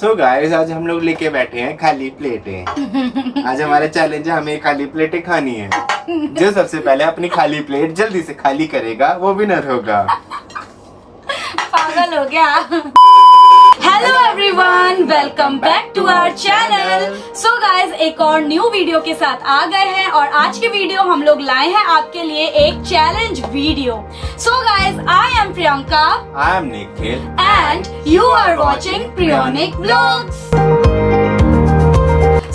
सो so guys आज हम लोग लेके बैठे हैं खाली प्लेटें। आज हमारा चैलेंज है, हमें खाली प्लेटें खानी है। जो सबसे पहले अपनी खाली प्लेट जल्दी से खाली करेगा, वो विनर होगा। पागल हो गया। Hello everyone welcome back to our channel so guys एक और न्यू वीडियो के साथ आ गए हैं और आज के वीडियो हम लोग लाए हैं आपके लिए एक challenge video so guys I am Priyanka I am Nikhil and you are watching Priyonik vlogs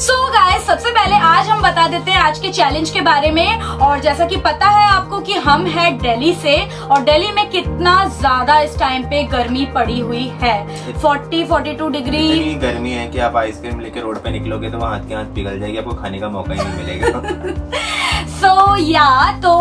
so guys सबसे पहले आज हम बता देते हैं आज के चैलेंज के बारे में। और जैसा कि पता है आपको कि हम है दिल्ली से और दिल्ली में कितना ज़्यादा इस टाइम पे गर्मी पड़ी हुई है। 40 42 डिग्री। इतनी गर्मी है कि आप आइसक्रीम लेके रोड पे निकलोगे तो वहाँ हाथ के हाथ पिघल जाएगी आपको खाने का मौका ही नहीं मिलेगा। सो so, या तो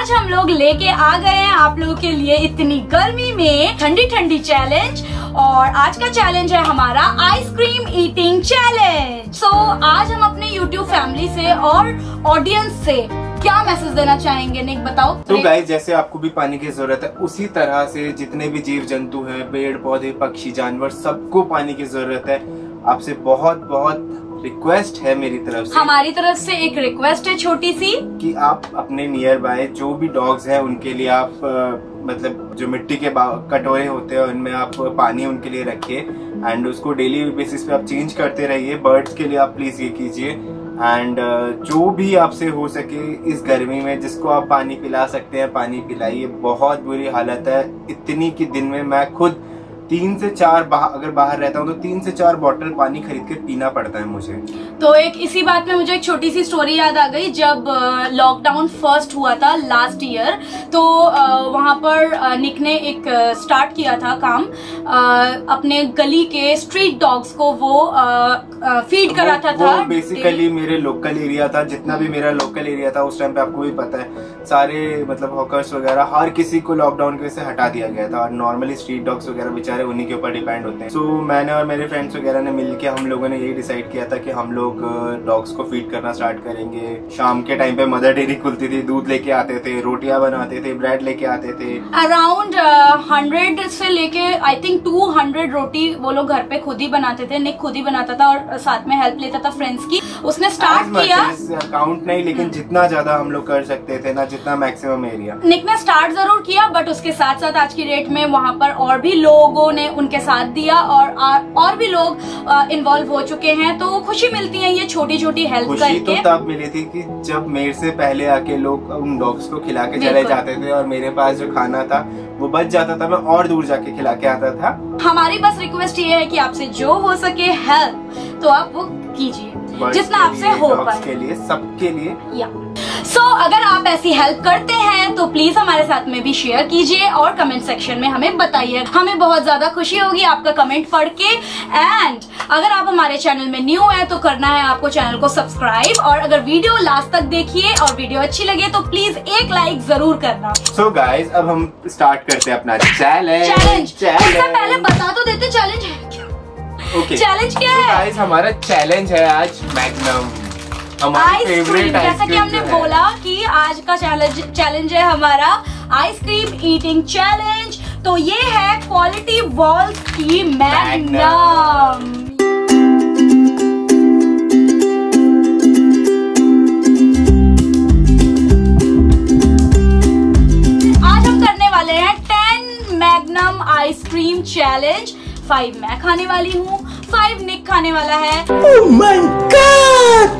आज हम लोग लेके आ गए हैं आप लोगों के लिए इतनी गर्मी में ठंडी ठंडी चैलेंज और आज का चैलेंज है हमारा आइसक्रीम ईटिंग चैलेंज सो आज हम अपने यूट्यूब फैमिली से और ऑडियंस से क्या मैसेज देना चाहेंगे? निक बताओ। तो गाइस जैसे आपको भी पानी की ज़रूरत है उसी तरह से जितने भी जीव जंतु हैं पेड़ पौधे पक्षी जानवर सबको पानी की ज़रूरत है। आपसे बहुत बहुत रिक्वेस्ट है मेरी तरफ़ से। हमारी तरफ़ से एक रिक्वेस्ट है छोटी सी। कि आप अपने नियर बाय जो भी डॉग्स हैं उनके लिए आप आ, मतलब जो मिट्टी के कटोरे होते हैं उनमें आप पानी उनके लिए रखिए। एंड उसको डेली बेसिस पे आप चेंज करते रहिए। बर्ड्स के लिए आप प्लीज़ ये कीजिए। एंड जो भी आपसे हो सके इस गर्मी में जिसको आप पानी पिला सकते हैं पानी पिलाइए। बहुत बुरी हालत है। इतनी की दिन में मैं खुद तीन से चार बाह, अगर बाहर रहता हूँ तो तीन से चार बॉटल पानी खरीद के पीना पड़ता है मुझे। तो एक इसी बात में मुझे एक छोटी सी स्टोरी याद आ गई जब लॉकडाउन फ़र्स्ट हुआ था लास्ट ईयर तो वहाँ पर निक ने एक स्टार्ट किया था काम अपने गली के स्ट्रीट डॉग्स को वो फ़ीड कराता था। बेसिकली मेरे लोकल एरिया था जितना भी मेरा लोकल एरिया था उस टाइम पे आपको भी पता है सारे मतलब हॉकर्स वगैरह हर किसी को लॉकडाउन की वजह से हटा दिया गया था। और नॉर्मली स्ट्रीट डॉग्स वगैरह बेचारे सारे उन्हीं के ऊपर डिपेंड होते हैं। सो so, मैंने और मेरे फ्रेंड्स वगैरह ने मिलकर हम लोगों ने यही डिसाइड किया था कि हम लोग डॉग्स को फ़ीड करना स्टार्ट करेंगे। शाम के टाइम पे मदर डेयरी खुलती थी दूध लेके आते थे रोटियाँ बनाते थे ब्रेड लेके आते थे। अराउंड हंड्रेड से लेके आई थिंक टू हंड्रेड रोटी वो लोग घर पे खुद ही बनाते थे। निक खुद ही बनाता था और साथ में हेल्प लेता था फ्रेंड्स की। उसने स्टार्ट किया। काउंट नहीं लेकिन हम्म। जितना ज़्यादा हम लोग कर सकते थे ना जितना मैक्सिमम एरिया निक ने स्टार्ट ज़रूर किया बट उसके साथ साथ आज की डेट में वहाँ पर और भी लोगों ने उनके साथ दिया और और भी लोग इन्वॉल्व हो चुके हैं तो खुशी मिलती है ये छोटी छोटी हेल्प करके। तो तब मिली थी कि जब मेरे से पहले आके लोग उन डॉग्स को खिला के चले जाते थे और मेरे पास जो खाना था वो बच जाता था मैं और दूर जाके खिला के आता था। हमारी बस रिक्वेस्ट ये है कि आपसे जो हो सके हेल्प तो आप वो कीजिए जितना आपसे हो पाए। के लिए सबके लिए। या सो so, अगर आप ऐसी हेल्प करते हैं तो प्लीज़ हमारे साथ में भी शेयर कीजिए और कमेंट सेक्शन में हमें बताइए। हमें बहुत ज़्यादा खुशी होगी आपका कमेंट पढ़ के। एंड अगर आप हमारे चैनल में न्यू है तो करना है आपको चैनल को सब्सक्राइब और अगर वीडियो लास्ट तक देखिए और वीडियो अच्छी लगे तो प्लीज़ एक लाइक ज़रूर करना। सो so गाइज़ अब हम स्टार्ट करते हैं अपना चैलेंज चैलेंज पहले बता तो देते चैलेंज है ओके चैलेंज क्या so है? हमारा चैलेंज है आज मैग्नम हमारी फेवरेट जैसा कि हमने बोला कि आज का चैलेंज चैलेंज है हमारा आइसक्रीम ईटिंग चैलेंज तो ये है क्वालिटी वॉल्स की मैग्नम आज हम करने वाले हैं ten Magnum ice cream challenge five मैं खाने वाली हूँ फाइव निक खाने वाला है। Oh my God!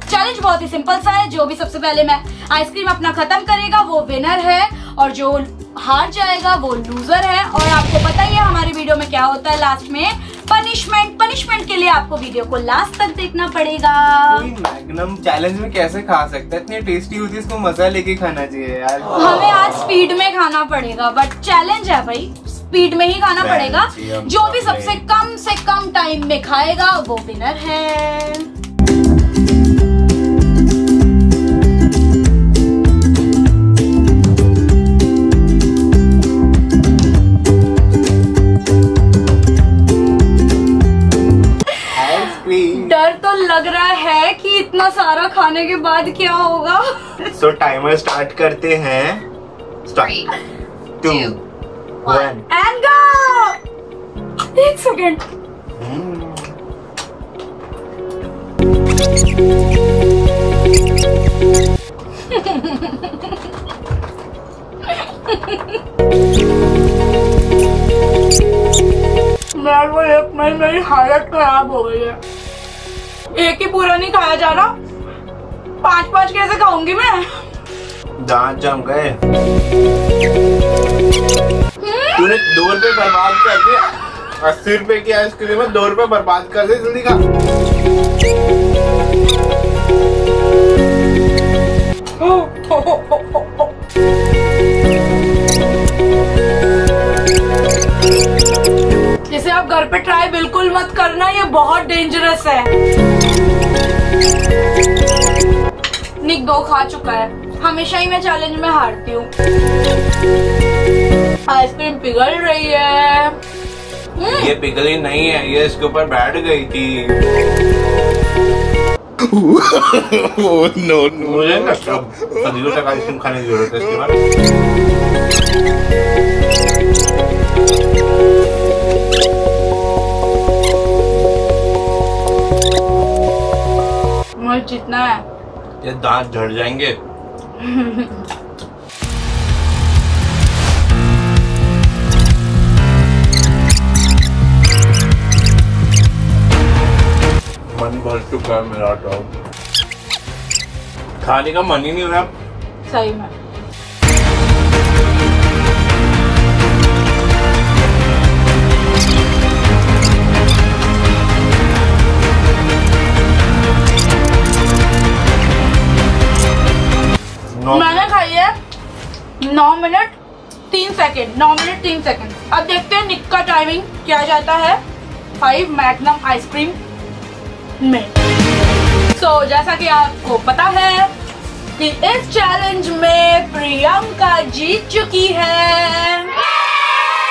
चैलेंज बहुत ही सिंपल सा है जो भी सबसे पहले मैं आइसक्रीम अपना खत्म करेगा वो विनर है और जो हार जाएगा वो लूजर है। और आपको पता ही है हमारी वीडियो में क्या होता है लास्ट में पनिशमेंट पनिशमेंट के लिए आपको वीडियो को लास्ट तक देखना पड़ेगा। मैग्नम चैलेंज में कैसे खा सकते हैं? इतनी टेस्टी होती है इसको मज़ा लेके खाना चाहिए यार। हमें आज स्पीड में खाना पड़ेगा बट चैलेंज है भाई स्पीड में ही खाना पड़ेगा। जो भी सबसे कम से कम टाइम में खाएगा वो विनर है। खाने के बाद क्या होगा? सो टाइमर स्टार्ट करते हैं। Start two one and go एक सेकेंड मेरा वो एक मिनट मेरी हालत खराब हो गई है। एक ही पूरा नहीं खाया जा रहा? पाँच पाँच कैसे खाऊँगी मैं? दांत जम गए। तूने दो रुपए बर्बाद कर दिए अस्सी रुपए की आइसक्रीम में दो रुपए बर्बाद कर दे जल्दी का इसे आप घर पे ट्राई बिल्कुल मत करना ये बहुत डेंजरस है। दो खा चुका है। हमेशा ही मैं चैलेंज में हारती हूँ। आइसक्रीम पिघल रही है। हम्म, ये पिघली नहीं है ये इसके ऊपर बैठ गई थी। नो नो मुझे ना सदियों तक आइसक्रीम खाने की ज़रूरत है इसके बाद। मुझे जीतना है ये दांत झड़ जाएँगे। मन भर चुका है मेरा खाने का मन ही नहीं हो रहा। सही में। मैंने खाई है नौ मिनट तीन सेकंड नौ मिनट तीन सेकंड। अब देखते हैं निक का टाइमिंग क्या जाता है। फाइव मैग्नम आइसक्रीम में। सो so, जैसा कि आपको पता है कि इस चैलेंज में प्रियंका जीत चुकी है।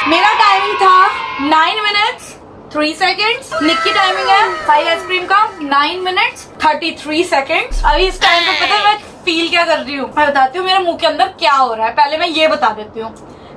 मेरा टाइमिंग था nine minutes three seconds Nick की टाइमिंग है फाइव आइसक्रीम का nine minutes thirty three seconds अभी इस टाइम पे पता है मैं फील क्या कर रही हूँ? मैं बताती हूँ मेरे मुँह के अंदर क्या हो रहा है। पहले मैं ये बता देती हूँ।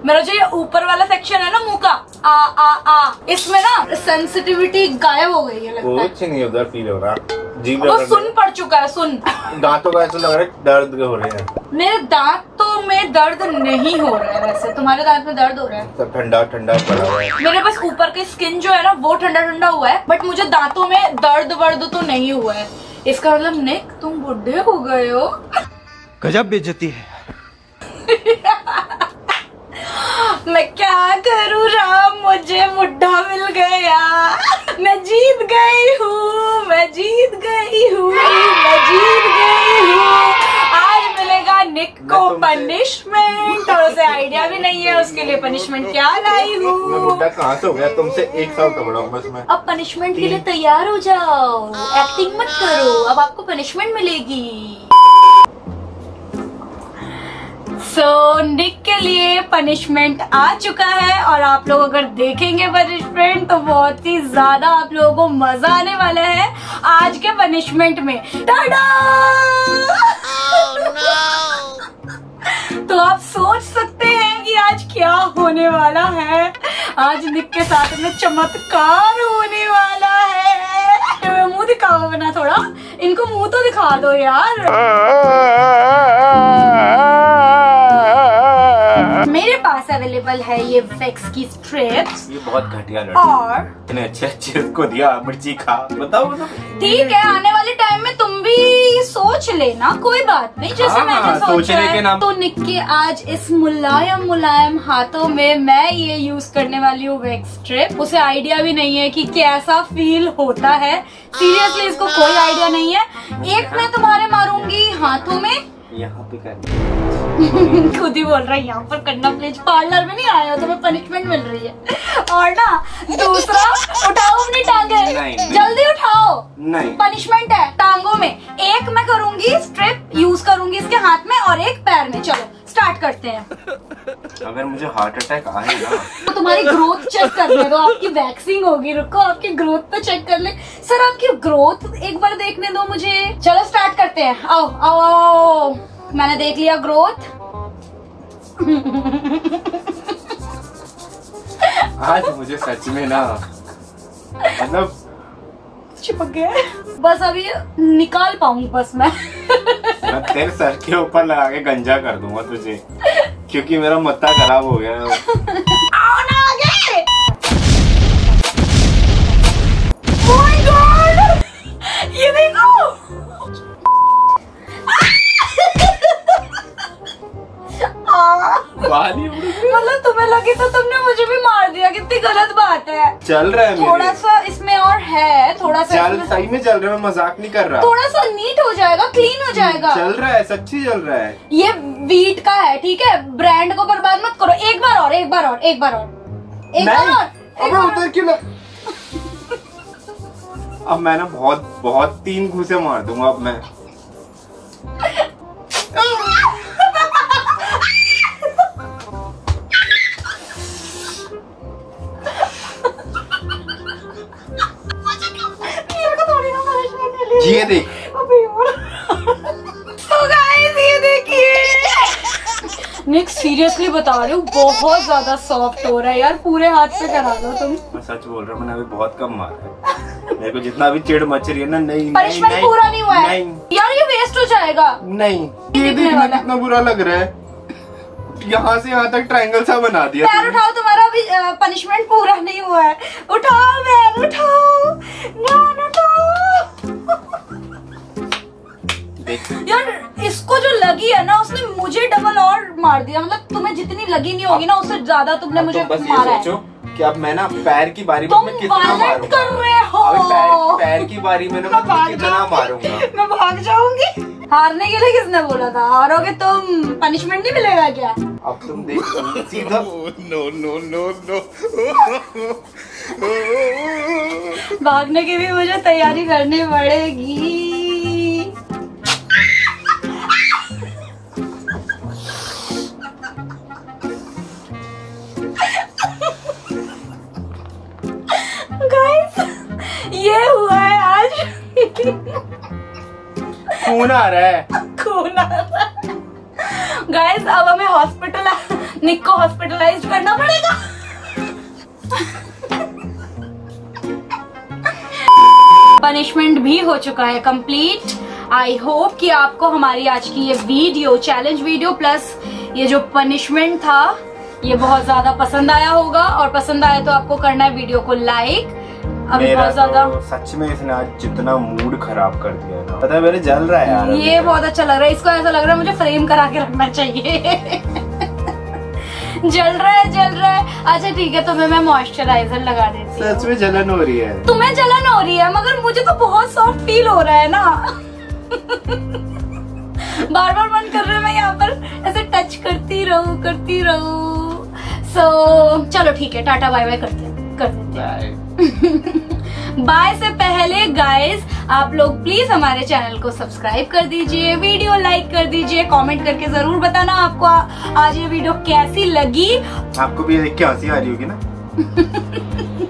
मेरा जो ये ऊपर वाला सेक्शन है ना मुँह का आ आ आ इसमें ना सेंसिटिविटी गायब हो गई है लगता है। कुछ नहीं उधर फील हो रहा। जीभ वो सुन पड़ चुका है सुन। दांतों का ऐसा लग रहा है दर्द हो रहे हैं। मेरे दांतों में दर्द नहीं हो रहा है वैसे। तुम्हारे दांत में दर्द हो रहा है? सब ठंडा ठंडा पड़ा हुआ है। मेरे बस ऊपर की स्किन जो है ना वो ठंडा ठंडा हुआ है बट मुझे दांतों में दर्द वर्द तो नहीं हुआ है। इसका मतलब निक तुम बुढ़े हो गए हो। गजब बेइज्जती है। मैं क्या करूँ राम मुझे बुढ़ा मिल गया। मैं जीत गई हूँ मैं जीत गई हूँ मैं जीत गई हूँ। आज मिलेगा निक को तुमसे- पनिशमेंट और उसे आइडिया भी नहीं है उसके लिए पनिशमेंट क्या लाई हूँ? कहाँ से हो गया? तुमसे एक साल का बड़ा बस मैं अब पनिशमेंट के लिए तैयार हो जाओ। एक्टिंग मत करो अब आपको पनिशमेंट मिलेगी। सो so, निक के लिए पनिशमेंट आ चुका है और आप लोग अगर देखेंगे पनिशमेंट तो बहुत ही ज़्यादा आप लोगों को मज़ा आने वाला है आज के पनिशमेंट में। टाडा तो आप सोच सकते हैं कि आज क्या होने वाला है। आज निक के साथ में चमत्कार होने वाला है। मुँह दिखाओ बना थोड़ा। इनको मुँह तो दिखा दो यार। पास अवेलेबल है ये वेक्स की स्ट्रिप्स। ये बहुत घटिया लड़की और इतने अच्छे अच्छे उसको दिया मिर्ची खा। बताओ ठीक है आने वाले टाइम में तुम भी सोच लेना कोई बात नहीं। जैसे हाँ, मैंने सोचा के है नाम- तो निक्की आज इस मुलायम मुलायम हाथों में मैं ये यूज़ करने वाली हूँ वेक्स स्ट्रिप उसे आइडिया भी नहीं है कि कैसा फील होता है। सीरियसली इसको कोई आइडिया नहीं है। एक मैं तुम्हारे मारूँगी हाथों में। यहाँ पे कर खुद ही बोल रहा है यहाँ पर करना प्लीज़ पार्लर में नहीं आया हो तुम्हें पनिशमेंट मिल रही है। और ना दूसरा उठाओ अपनी टांगे। जल्दी उठाओ। नहीं। पनिशमेंट है टांगों में। एक मैं करूँगी स्ट्रिप यूज़ करूँगी इसके हाथ में और एक पैर में। चलो स्टार्ट करते हैं। अगर मुझे हार्ट अटैक आएगा तो तुम्हारी ग्रोथ चेक करने दो। आपकी वैक्सिंग होगी रुको आपकी ग्रोथ तो चेक कर ले। सर आपकी ग्रोथ एक बार देखने दो मुझे। चलो स्टार्ट करते हैं। आओ आओ, आओ। मैंने देख लिया ग्रोथ आज मुझे सच में ना मतलब चिपक गया। बस अभी निकाल पाऊँगी बस मैं. मैं तेरे सर के ऊपर लगा के गंजा कर दूँगा तुझे क्योंकि मेरा मत्ता खराब हो गया है। आओ ना आगे! लगी तो तुमने मुझे भी मार दिया कितनी गलत बात है। चल रहा है थोड़ा सा इसमें और है थोड़ा सा चल सही में चल रहा है मैं मज़ाक नहीं कर रहा। थोड़ा सा नीट हो जाएगा क्लीन हो जाएगा। चल रहा है सच्ची चल रहा है। ये वीट का है ठीक है? ब्रांड को बर्बाद मत करो। एक बार और एक बार और एक बार और। एक बार और अबे उधर क्यों अब मैं ना बहुत बहुत तीन घूसे मार दूँगा अब मैं। निक सीरियसली बता रही हूँ बहुत ज़्यादा सॉफ्ट हो रहा है यार पूरे हाथ पे करा दो तुम। मैं सच बोल रहा हूँ मैंने अभी बहुत कम मारा है। मेरे को जितना भी चिड़ मच रही है ना नहीं नहीं नहीं पूरा नहीं हुआ है। नहीं। यार ये वेस्ट हो जाएगा। नहीं। ये देखना कितना बुरा लग रहा है। यहाँ से यहाँ तक ट्रायंगल सा बना दिया पैर उठाओ तुम्हारा अभी पनिशमेंट पूरा नहीं हुआ है। उठाओ पैर उठाओ। ज्ञान उठाओ मार दिया। मतलब तुम्हें जितनी लगी नहीं होगी ना उससे ज़्यादा तुमने मुझे तुम मारा है। कि अब मैं ना पैर की बारी में तुम मैं कितना मारूँगा। कर रहे हो। पैर पैर की बारी में ना मैं कितना मारूँगा। मैं भाग जाऊँगी। हारने के लिए किसने बोला था? हारोगे तुम? पनिशमेंट नहीं मिलेगा क्या? अब तुम देख सीधा नो नो नो नो भागने की भी मुझे तैयारी करनी पड़ेगी। खून आ रहा। है खून आ रहा। है गाइस अब हमें हॉस्पिटल निक को हॉस्पिटलाइज करना पड़ेगा। पनिशमेंट भी हो चुका है कंप्लीट आई होप कि आपको हमारी आज की ये वीडियो चैलेंज वीडियो प्लस ये जो पनिशमेंट था, ये बहुत ज़्यादा पसंद आया होगा। और पसंद आया तो आपको करना है वीडियो को लाइक मेरा तो सच में इसने आज जितना मूड खराब कर दिया है ना। पता है मेरे जल रहा है यार ये बहुत अच्छा लग रहा है। इसको ऐसा लग रहा है मुझे फ्रेम करा के रखना चाहिए। जल रहा है जल रहा है। अच्छा ठीक है तुम्हें मैं मॉइस्चराइजर लगा देती सच में जलन हो रही है। तुम्हें जलन हो रही है मगर मुझे तो बहुत सॉफ्ट फील हो रहा है ना। बार बार मन कर रहा है मैं यहाँ पर ऐसे टच करती रहूँ करती रहूँ। सो so, चलो ठीक है टाटा बाय बाय करते हैं कर देते हैं. बाय से पहले गाइस आप लोग प्लीज़ हमारे चैनल को सब्सक्राइब कर दीजिए वीडियो लाइक कर दीजिए कमेंट करके ज़रूर बताना आपको आ, आज ये वीडियो कैसी लगी। आपको भी ये देख के हँसी आ रही होगी ना?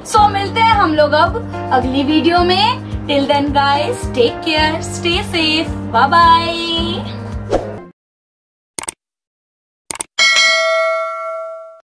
सो so, मिलते हैं हम लोग अब अगली वीडियो में। Till then guys take care stay safe bye bye